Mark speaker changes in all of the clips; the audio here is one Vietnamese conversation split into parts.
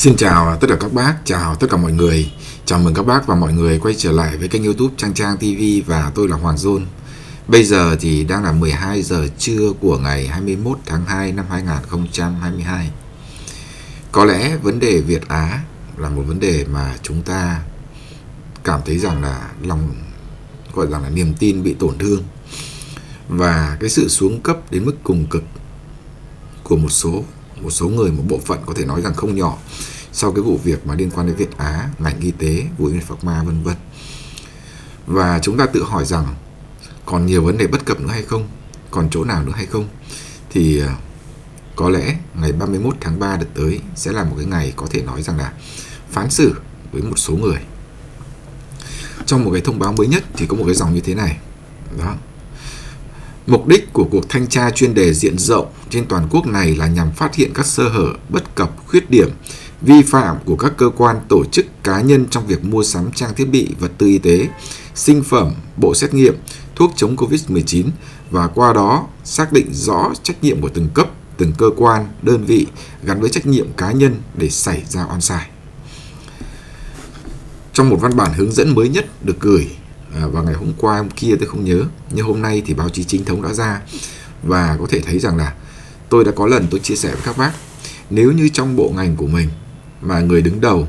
Speaker 1: Xin chào tất cả các bác, chào tất cả mọi người. Chào mừng các bác và mọi người quay trở lại với kênh YouTube Trang Trang TV và tôi là Hoàng Dôn. Bây giờ thì đang là 12 giờ trưa của ngày 21 tháng 2 năm 2022. Có lẽ vấn đề Việt Á là một vấn đề mà chúng ta cảm thấy rằng là lòng gọi rằng là niềm tin bị tổn thương và cái sự xuống cấp đến mức cùng cực của một số một số người một bộ phận có thể nói rằng không nhỏ sau cái vụ việc mà liên quan đến Việt Á, ngành y tế, vụ Yên Phạc Ma vân vân. Và chúng ta tự hỏi rằng còn nhiều vấn đề bất cập nữa hay không? Còn chỗ nào nữa hay không? Thì à, có lẽ ngày 31 tháng 3 đợt tới sẽ là một cái ngày có thể nói rằng là phán xử với một số người. Trong một cái thông báo mới nhất thì có một cái dòng như thế này. Đó. Mục đích của cuộc thanh tra chuyên đề diện rộng trên toàn quốc này là nhằm phát hiện các sơ hở, bất cập, khuyết điểm, vi phạm của các cơ quan, tổ chức, cá nhân trong việc mua sắm trang thiết bị, vật tư y tế, sinh phẩm, bộ xét nghiệm, thuốc chống COVID-19 và qua đó xác định rõ trách nhiệm của từng cấp, từng cơ quan, đơn vị gắn với trách nhiệm cá nhân để xảy ra oan sai. Trong một văn bản hướng dẫn mới nhất được gửi à, vào ngày hôm qua hôm kia tôi không nhớ nhưng hôm nay thì báo chí chính thống đã ra và có thể thấy rằng là tôi đã có lần tôi chia sẻ với các bác nếu như trong bộ ngành của mình mà người đứng đầu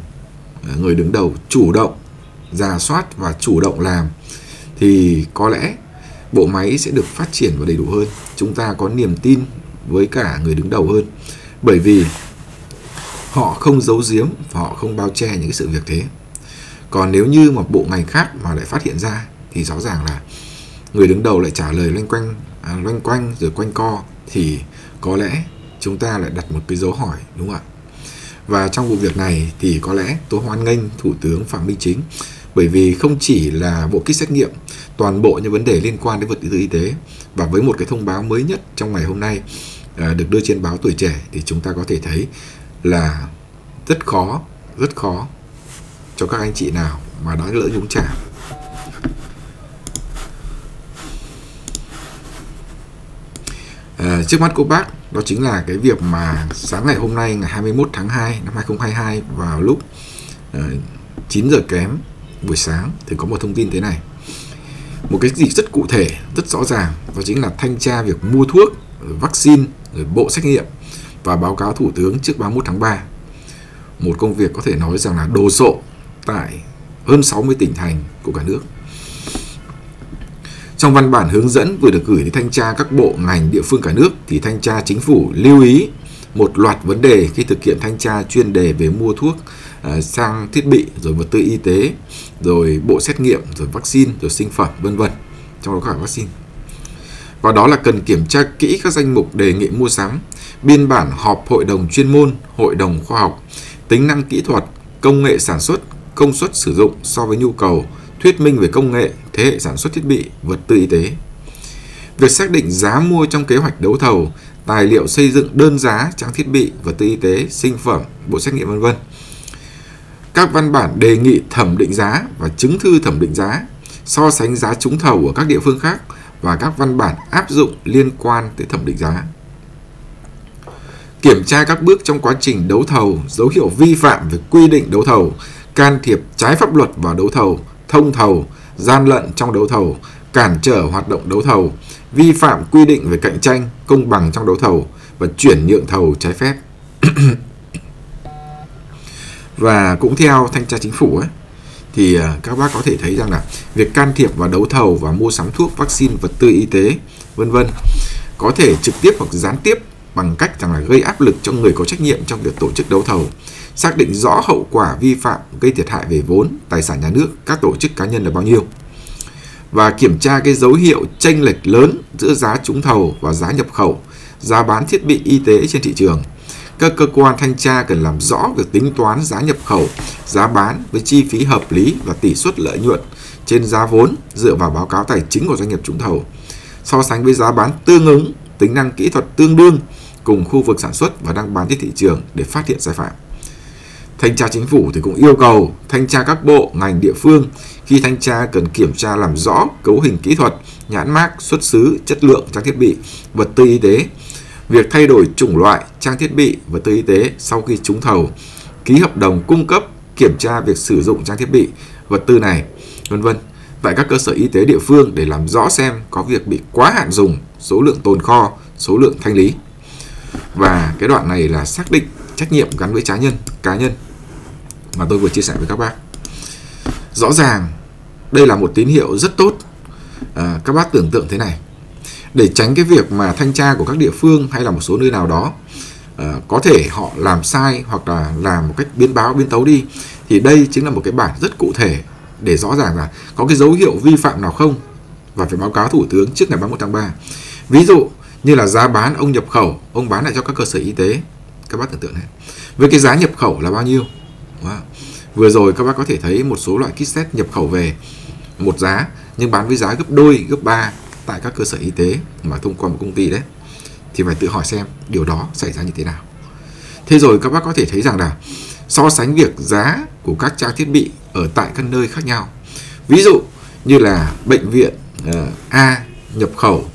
Speaker 1: à, người đứng đầu chủ động giả soát và chủ động làm thì có lẽ bộ máy sẽ được phát triển và đầy đủ hơn chúng ta có niềm tin với cả người đứng đầu hơn. Bởi vì họ không giấu giếm và họ không bao che những sự việc thế còn nếu như một bộ ngành khác mà lại phát hiện ra thì rõ ràng là người đứng đầu lại trả lời loanh quanh à, loanh quanh rồi quanh co thì có lẽ chúng ta lại đặt một cái dấu hỏi đúng không ạ? Và trong vụ việc này thì có lẽ tôi hoan nghênh thủ tướng phạm minh chính bởi vì không chỉ là bộ kit xét nghiệm toàn bộ những vấn đề liên quan đến vật tư y tế và với một cái thông báo mới nhất trong ngày hôm nay à, được đưa trên báo tuổi trẻ thì chúng ta có thể thấy là rất khó rất khó cho các anh chị nào mà đã lỡ nhúng chạm à, trước mắt cô bác đó chính là cái việc mà sáng ngày hôm nay ngày 21 tháng 2 năm 2022 vào lúc à, uh, 9 giờ kém buổi sáng thì có một thông tin thế này. Một cái gì rất cụ thể rất rõ ràng đó chính là thanh tra việc mua thuốc vaccine rồi bộ xét nghiệm và báo cáo thủ tướng trước 31 tháng 3 một công việc có thể nói rằng là đồ sộ tại hơn 60 tỉnh thành của cả nước. Trong văn bản hướng dẫn vừa được gửi đến thanh tra các bộ ngành địa phương cả nước thì thanh tra chính phủ lưu ý một loạt vấn đề khi thực hiện thanh tra chuyên đề về mua thuốc, à, sang thiết bị, rồi vật tư y tế, rồi bộ xét nghiệm, rồi vaccine, rồi sinh phẩm, vân vân. Trong đó cả vaccine. Và đó là cần kiểm tra kỹ các danh mục đề nghị mua sắm, biên bản họp hội đồng chuyên môn, hội đồng khoa học, tính năng kỹ thuật, công nghệ sản xuất, công suất sử dụng so với nhu cầu, thuyết minh về công nghệ, thế hệ sản xuất thiết bị, vật tư y tế. Việc xác định giá mua trong kế hoạch đấu thầu, tài liệu xây dựng đơn giá trang thiết bị, vật tư y tế, sinh phẩm, bộ xét nghiệm vân vân. Các văn bản đề nghị thẩm định giá và chứng thư thẩm định giá, so sánh giá trúng thầu ở các địa phương khác và các văn bản áp dụng liên quan tới thẩm định giá kiểm tra các bước trong quá trình đấu thầu, dấu hiệu vi phạm về quy định đấu thầu, can thiệp trái pháp luật vào đấu thầu, thông thầu, gian lận trong đấu thầu, cản trở hoạt động đấu thầu, vi phạm quy định về cạnh tranh, công bằng trong đấu thầu và chuyển nhượng thầu trái phép. và cũng theo thanh tra chính phủ ấy, thì à, các bác có thể thấy rằng là việc can thiệp vào đấu thầu và mua sắm thuốc, vaccine, vật tư y tế, vân vân có thể trực tiếp hoặc gián tiếp bằng cách rằng là gây áp lực cho người có trách nhiệm trong việc tổ chức đấu thầu, xác định rõ hậu quả vi phạm gây thiệt hại về vốn, tài sản nhà nước, các tổ chức cá nhân là bao nhiêu và kiểm tra cái dấu hiệu chênh lệch lớn giữa giá trúng thầu và giá nhập khẩu, giá bán thiết bị y tế trên thị trường. Các cơ quan thanh tra cần làm rõ việc tính toán giá nhập khẩu, giá bán với chi phí hợp lý và tỷ suất lợi nhuận trên giá vốn dựa vào báo cáo tài chính của doanh nghiệp trúng thầu, so sánh với giá bán tương ứng, tính năng kỹ thuật tương đương cùng khu vực sản xuất và đang bán trên thị trường để phát hiện sai phạm. Thanh tra chính phủ thì cũng yêu cầu thanh tra các bộ, ngành địa phương. Khi thanh tra cần kiểm tra làm rõ cấu hình kỹ thuật, nhãn mác, xuất xứ, chất lượng trang thiết bị, vật tư y tế, việc thay đổi chủng loại trang thiết bị, vật tư y tế sau khi trúng thầu ký hợp đồng cung cấp, kiểm tra việc sử dụng trang thiết bị, vật tư này, vân vân. Tại các cơ sở y tế địa phương để làm rõ xem có việc bị quá hạn dùng, số lượng tồn kho, số lượng thanh lý. Và cái đoạn này là xác định trách nhiệm gắn với cá nhân, cá nhân mà tôi vừa chia sẻ với các bác. Rõ ràng đây là một tín hiệu rất tốt. À, các bác tưởng tượng thế này, để tránh cái việc mà thanh tra của các địa phương hay là một số nơi nào đó à, có thể họ làm sai hoặc là làm một cách biến báo biến tấu đi thì đây chính là một cái bản rất cụ thể để rõ ràng là có cái dấu hiệu vi phạm nào không và phải báo cáo thủ tướng trước ngày 31 tháng 3. Ví dụ như là giá bán ông nhập khẩu, ông bán lại cho các cơ sở y tế. Các bác tưởng tượng này. Với cái giá nhập khẩu là bao nhiêu? Wow. Vừa rồi các bác có thể thấy một số loại kit test nhập khẩu về một giá nhưng bán với giá gấp đôi, gấp ba tại các cơ sở y tế mà thông qua một công ty đấy. Thì phải tự hỏi xem điều đó xảy ra như thế nào. Thế rồi các bác có thể thấy rằng là so sánh việc giá của các trang thiết bị ở tại các nơi khác nhau. Ví dụ như là bệnh viện uh, A nhập khẩu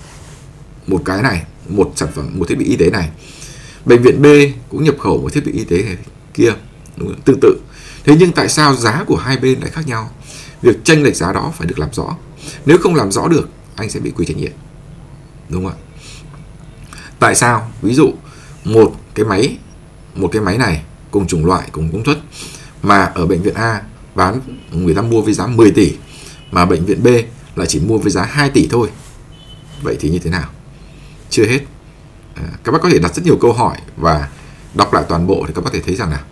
Speaker 1: một cái này, một sản phẩm, một thiết bị y tế này. Bệnh viện B cũng nhập khẩu một thiết bị y tế này kia, đúng không? tương tự. Thế nhưng tại sao giá của hai bên lại khác nhau? Việc tranh lệch giá đó phải được làm rõ. Nếu không làm rõ được, anh sẽ bị quy trách nhiệm. Đúng không ạ? Tại sao? Ví dụ một cái máy, một cái máy này cùng chủng loại, cùng công suất mà ở bệnh viện A bán người ta mua với giá 10 tỷ mà bệnh viện B lại chỉ mua với giá 2 tỷ thôi. Vậy thì như thế nào? Chưa hết. À, các bác có thể đặt rất nhiều câu hỏi và đọc lại toàn bộ thì các bác có thể thấy rằng là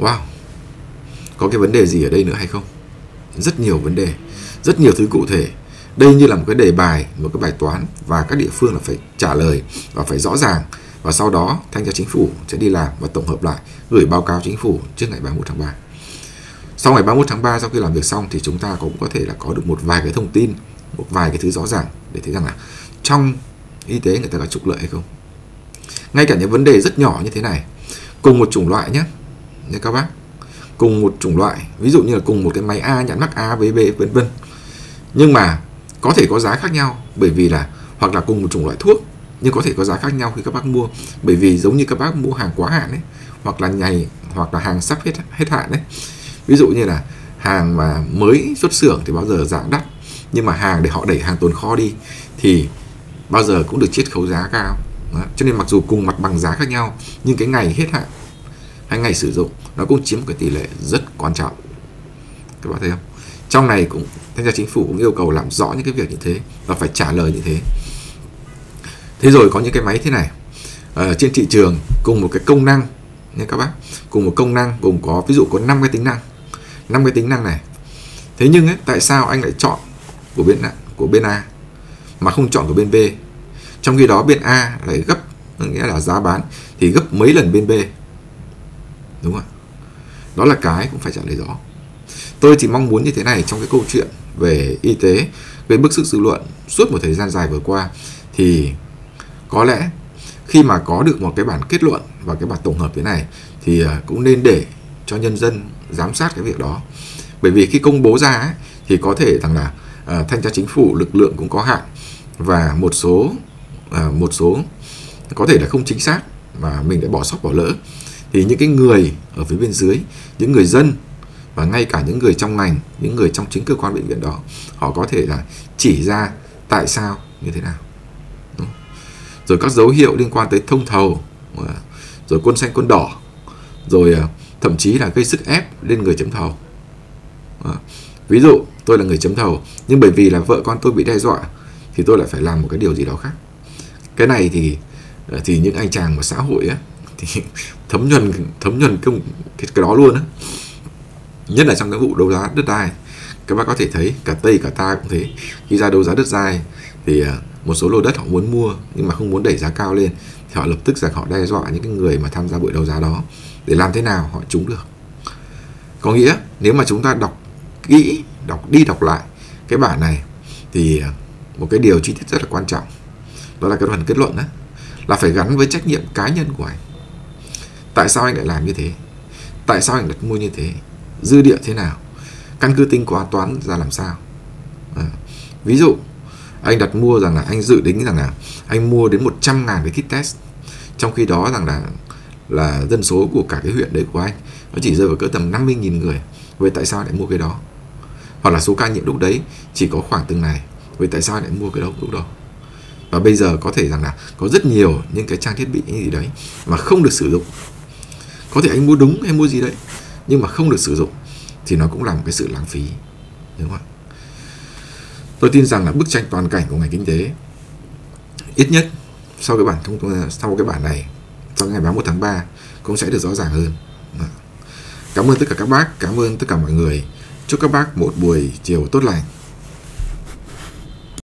Speaker 1: wow, có cái vấn đề gì ở đây nữa hay không? Rất nhiều vấn đề, rất nhiều thứ cụ thể. Đây như là một cái đề bài, một cái bài toán và các địa phương là phải trả lời và phải rõ ràng. Và sau đó thanh tra chính phủ sẽ đi làm và tổng hợp lại gửi báo cáo chính phủ trước ngày 31 tháng 3 sau ngày 31 tháng 3 sau khi làm việc xong thì chúng ta cũng có thể là có được một vài cái thông tin một vài cái thứ rõ ràng để thấy rằng là trong y tế người ta có trục lợi hay không. Ngay cả những vấn đề rất nhỏ như thế này cùng một chủng loại nhé nha các bác. Cùng một chủng loại, ví dụ như là cùng một cái máy A nhãn mắc A với B, vân vân. Nhưng mà có thể có giá khác nhau, bởi vì là, hoặc là cùng một chủng loại thuốc, nhưng có thể có giá khác nhau khi các bác mua. Bởi vì giống như các bác mua hàng quá hạn ấy, hoặc là ngày hoặc là hàng sắp hết hết hạn đấy ví dụ như là hàng mà mới xuất xưởng thì bao giờ giảm đắt, nhưng mà hàng để họ đẩy hàng tồn kho đi, thì bao giờ cũng được chiết khấu giá cao. Đó. cho nên mặc dù cùng mặt bằng giá khác nhau, nhưng cái ngày hết hạn hay ngày sử dụng nó cũng chiếm một cái tỷ lệ rất quan trọng. Các bạn thấy không? Trong này cũng thanh tra chính phủ cũng yêu cầu làm rõ những cái việc như thế và phải trả lời như thế. Thế rồi có những cái máy thế này. Ở trên thị trường cùng một cái công năng nha các bác. Cùng một công năng gồm có ví dụ có 5 cái tính năng. 5 cái tính năng này. Thế nhưng ấy, tại sao anh lại chọn của bên của bên A mà không chọn của bên B? Trong khi đó bên A lại gấp nghĩa là giá bán thì gấp mấy lần bên B đúng không đó là cái cũng phải trả lời rõ. Tôi chỉ mong muốn như thế này trong cái câu chuyện về y tế gây bức xúc dư luận suốt một thời gian dài vừa qua. Thì có lẽ khi mà có được một cái bản kết luận và cái bản tổng hợp thế này thì à, cũng nên để cho nhân dân giám sát cái việc đó. Bởi vì khi công bố ra ấy, thì có thể rằng là uh, thanh tra chính phủ lực lượng cũng có hạn và một số uh, một số có thể là không chính xác mà mình đã bỏ sót bỏ lỡ thì những cái người ở phía bên dưới, những người dân và ngay cả những người trong ngành, những người trong chính cơ quan bệnh viện đó, họ có thể là chỉ ra tại sao như thế nào. Rồi các dấu hiệu liên quan tới thông thầu à, rồi quân xanh quân đỏ, rồi à, thậm chí là gây sức ép lên người chấm thầu. Ví dụ, tôi là người chấm thầu, nhưng bởi vì là vợ con tôi bị đe dọa, thì tôi lại phải làm một cái điều gì đó khác. Cái này thì à, thì những anh chàng mà xã hội á thì thấm nhuần thấm nhuần cái, cái, cái đó luôn á. Nhất là trong cái vụ đấu giá đất đai. Các bác có thể thấy cả tây cả ta cũng thế. Khi ra đấu giá đất đai thì à, một số lô đất họ muốn mua nhưng mà không muốn đẩy giá cao lên thì họ lập tức rằng họ đe dọa những cái người mà tham gia buổi đấu giá đó để làm thế nào họ trúng được. Có nghĩa nếu mà chúng ta đọc kỹ đọc đi đọc lại cái bản này thì à, một cái điều chi tiết rất là quan trọng. Đó là cái phần kết luận đó là phải gắn với trách nhiệm cá nhân của anh tại sao anh lại làm như thế? Tại sao anh đặt mua như thế? Dư địa thế nào? Căn cứ tính quá toán ra làm sao? À, ví dụ anh đặt mua rằng là anh dự tính rằng là anh mua đến 100 ngàn cái kit test trong khi đó rằng là là dân số của cả cái huyện đấy của anh nó chỉ rơi vào cỡ tầm 50.000 người. Vậy tại sao lại mua cái đó? Hoặc là số ca nhiễm lúc đấy chỉ có khoảng từng này vậy tại sao lại mua cái đó lúc đó? Và bây giờ có thể rằng là có rất nhiều những cái trang thiết bị như gì đấy mà không được sử dụng có thể anh mua đúng, hay mua gì đấy, nhưng mà không được sử dụng, thì nó cũng là một cái sự lãng phí, đúng không ạ? Tôi tin rằng là bức tranh toàn cảnh của ngành kinh tế, ít nhất sau cái bản thông, sau cái bản này, sau ngày 31 tháng 3 cũng sẽ được rõ ràng hơn. Cảm ơn tất cả các bác, cảm ơn tất cả mọi người. Chúc các bác một buổi chiều tốt lành.